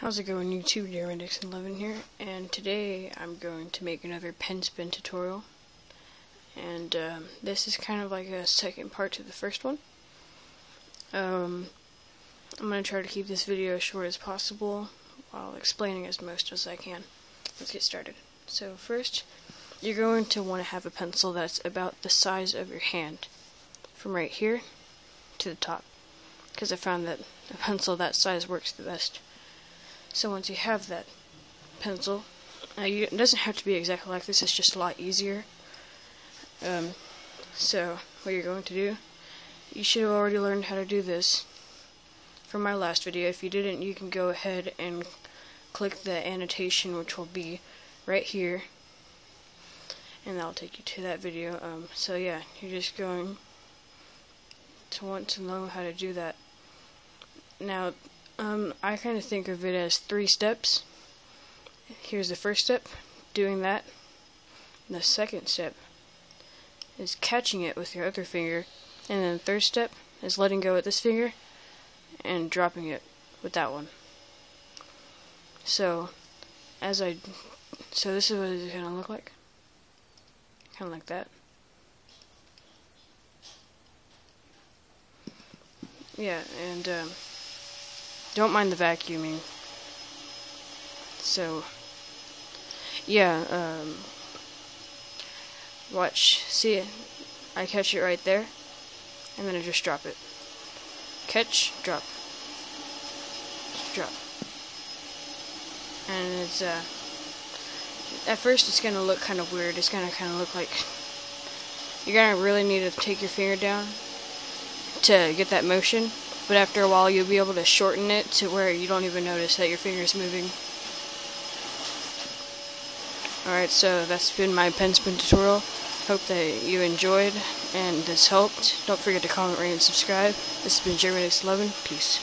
How's it going YouTube, Jeremy Dixon 11 here, and today I'm going to make another pen spin tutorial, and um, this is kind of like a second part to the first one. Um, I'm going to try to keep this video as short as possible while explaining as most as I can. Let's get started. So first, you're going to want to have a pencil that's about the size of your hand, from right here to the top, because I found that a pencil that size works the best. So once you have that pencil, you, it doesn't have to be exactly like this, it's just a lot easier. Um, so what you're going to do, you should have already learned how to do this from my last video. If you didn't, you can go ahead and click the annotation which will be right here and that'll take you to that video. Um, so yeah, you're just going to want to know how to do that. Now, um, I kind of think of it as three steps. Here's the first step, doing that. And the second step is catching it with your other finger. And then the third step is letting go with this finger and dropping it with that one. So, as I, so this is what it's going to look like. Kind of like that. Yeah, and, um, don't mind the vacuuming. So, yeah, um, watch, see it? I catch it right there, and then I just drop it. Catch, drop, drop. And it's, uh, at first it's gonna look kind of weird. It's gonna kind of look like you're gonna really need to take your finger down to get that motion. But after a while, you'll be able to shorten it to where you don't even notice that your finger is moving. Alright, so that's been my pen spin tutorial. Hope that you enjoyed and this helped. Don't forget to comment, rate, and subscribe. This has been Jeremy 11 Peace.